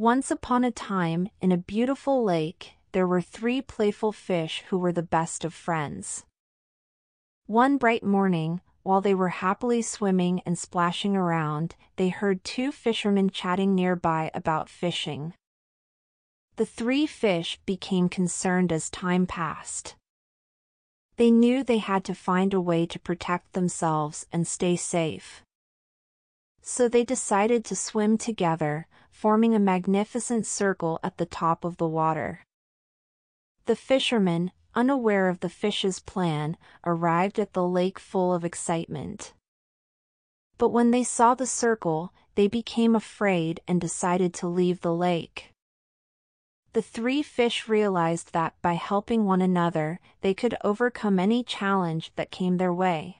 Once upon a time, in a beautiful lake, there were three playful fish who were the best of friends. One bright morning, while they were happily swimming and splashing around, they heard two fishermen chatting nearby about fishing. The three fish became concerned as time passed. They knew they had to find a way to protect themselves and stay safe. So they decided to swim together, forming a magnificent circle at the top of the water. The fishermen, unaware of the fish's plan, arrived at the lake full of excitement. But when they saw the circle, they became afraid and decided to leave the lake. The three fish realized that by helping one another, they could overcome any challenge that came their way.